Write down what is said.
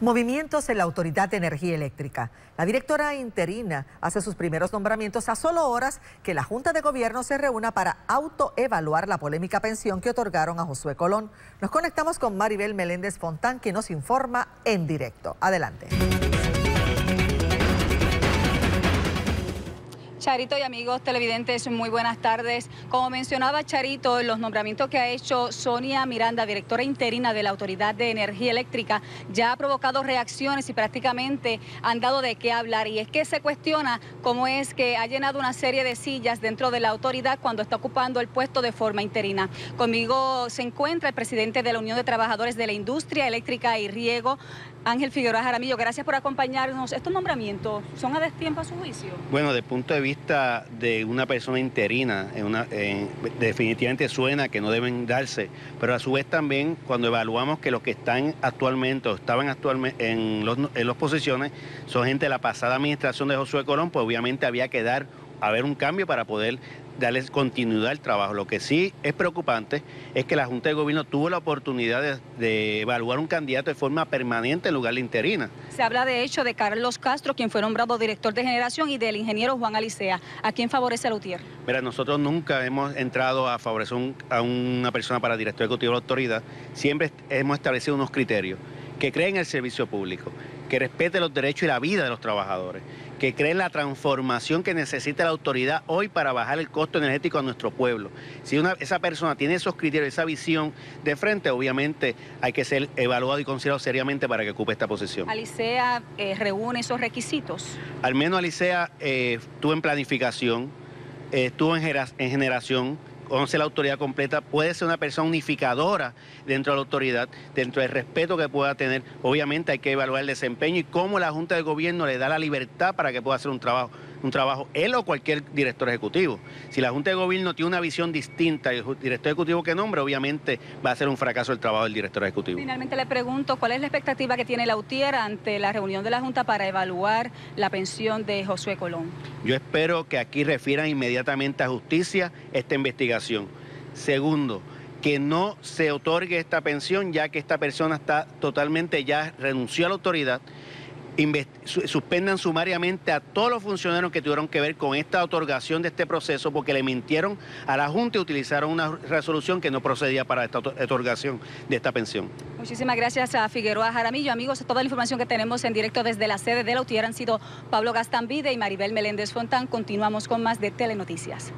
Movimientos en la Autoridad de Energía Eléctrica. La directora interina hace sus primeros nombramientos a solo horas que la Junta de Gobierno se reúna para autoevaluar la polémica pensión que otorgaron a Josué Colón. Nos conectamos con Maribel Meléndez Fontán, que nos informa en directo. Adelante. Charito y amigos televidentes, muy buenas tardes. Como mencionaba Charito, los nombramientos que ha hecho Sonia Miranda, directora interina de la Autoridad de Energía Eléctrica, ya ha provocado reacciones y prácticamente han dado de qué hablar. Y es que se cuestiona cómo es que ha llenado una serie de sillas dentro de la autoridad cuando está ocupando el puesto de forma interina. Conmigo se encuentra el presidente de la Unión de Trabajadores de la Industria Eléctrica y Riego, Ángel Figueroa Jaramillo. Gracias por acompañarnos. ¿Estos nombramientos son a destiempo a su juicio? Bueno, el punto de vista de una persona interina, definitivamente suena que no deben darse, pero a su vez también cuando evaluamos que los que están actualmente o estaban actualmente en, los, las posiciones son gente de la pasada administración de Josué Colón, pues obviamente había que dar haber un cambio para poder darles continuidad al trabajo. Lo que sí es preocupante es que la Junta de Gobierno tuvo la oportunidad de, evaluar un candidato de forma permanente en lugar de interina. Se habla de hecho de Carlos Castro, quien fue nombrado director de generación, y del ingeniero Juan Alicea. ¿A quién favorece Lautier? Mira, nosotros nunca hemos entrado a favorecer a una persona para director ejecutivo de la autoridad. Siempre hemos establecido unos criterios que creen en el servicio público, que respete los derechos y la vida de los trabajadores, que cree en la transformación que necesita la autoridad hoy para bajar el costo energético a nuestro pueblo. Si una, esa persona tiene esos criterios, esa visión de frente, obviamente hay que ser evaluado y considerado seriamente para que ocupe esta posición. ¿Alicea eh, reúne esos requisitos? Al menos Alicea eh, estuvo en planificación, eh, estuvo en generación, conoce la autoridad completa, puede ser una persona unificadora dentro de la autoridad, dentro del respeto que pueda tener. Obviamente hay que evaluar el desempeño y cómo la Junta de Gobierno le da la libertad para que pueda hacer un trabajo un trabajo él o cualquier director ejecutivo. Si la Junta de Gobierno tiene una visión distinta y el director ejecutivo que nombre, obviamente va a ser un fracaso el trabajo del director ejecutivo. Finalmente le pregunto, ¿cuál es la expectativa que tiene la UTIER ante la reunión de la Junta para evaluar la pensión de Josué Colón? Yo espero que aquí refieran inmediatamente a justicia esta investigación. Segundo, que no se otorgue esta pensión ya que esta persona está totalmente ya renunció a la autoridad suspendan sumariamente a todos los funcionarios que tuvieron que ver con esta otorgación de este proceso porque le mintieron a la Junta y utilizaron una resolución que no procedía para esta otorgación de esta pensión. Muchísimas gracias a Figueroa Jaramillo. Amigos, toda la información que tenemos en directo desde la sede de la UTIER han sido Pablo Gastambide y Maribel Meléndez Fontán. Continuamos con más de Telenoticias.